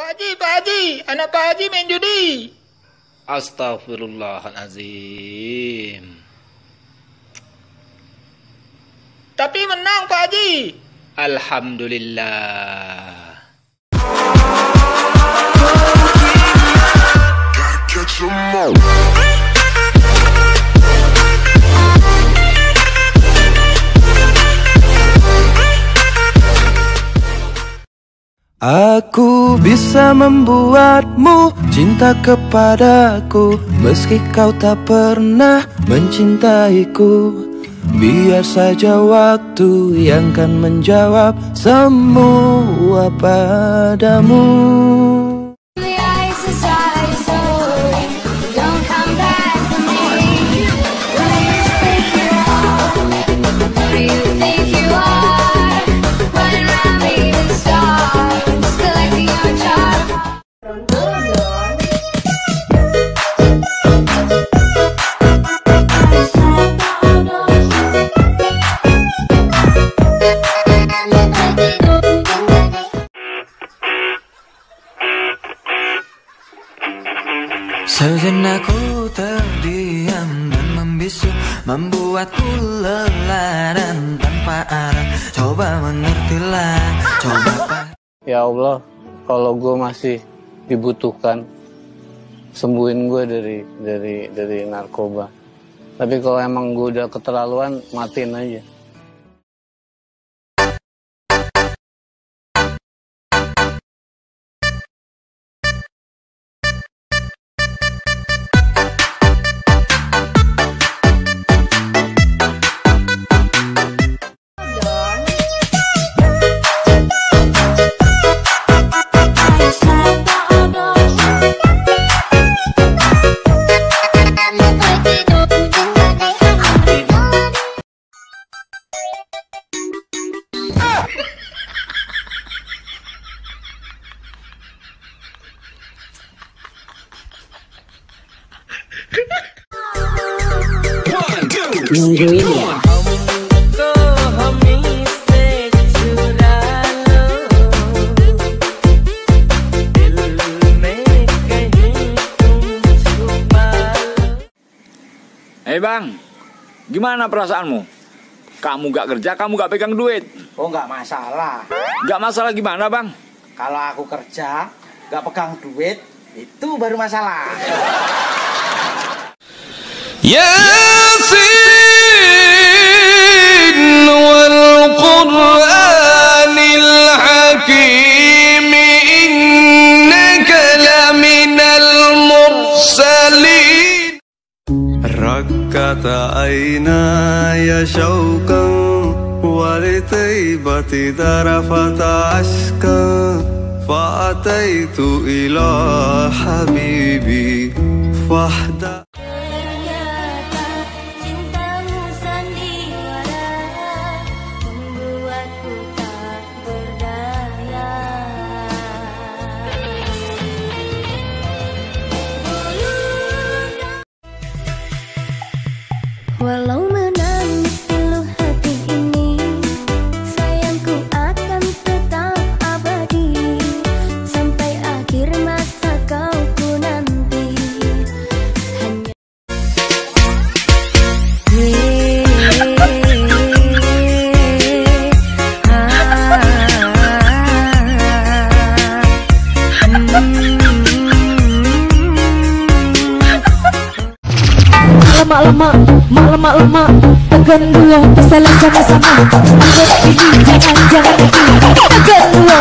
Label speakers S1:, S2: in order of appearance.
S1: Pak Haji, Pak Haji, anak Pak Haji main judi.
S2: Astaghfirullahalazim.
S1: Tapi menang Pak Haji.
S2: Alhamdulillah.
S3: Catch 'em all.
S4: Aku bisa membuatmu cinta kepadaku Meski kau tak pernah mencintaiku. Biar saja waktu yang kan menjawab semua padamu Sejenak ku terdiam dan membisu Membuatku lelah dan tanpa arah Coba mengertilah, coba
S5: Ya Allah, kalau gue masih dibutuhkan, sembuhin gue dari dari dari narkoba. Tapi kalau emang gue udah keterlaluan, matiin aja. minggu ini ya.
S6: Hei bang, gimana perasaanmu? Kamu gak kerja, kamu gak pegang duit.
S7: Oh gak masalah.
S6: Gak masalah gimana bang?
S7: Kalau aku kerja, gak pegang duit, itu baru masalah.
S4: Yes, yes. ركت عيناي شوقا ولطيبة ذرفت عشقا فأتيت إلى حبيبي فاحدث
S8: lemak-lemak, mak lemak-lemak Tegan dua, kesalahan jangan sama Anggap jangan, jangan. Ini Tegan dua,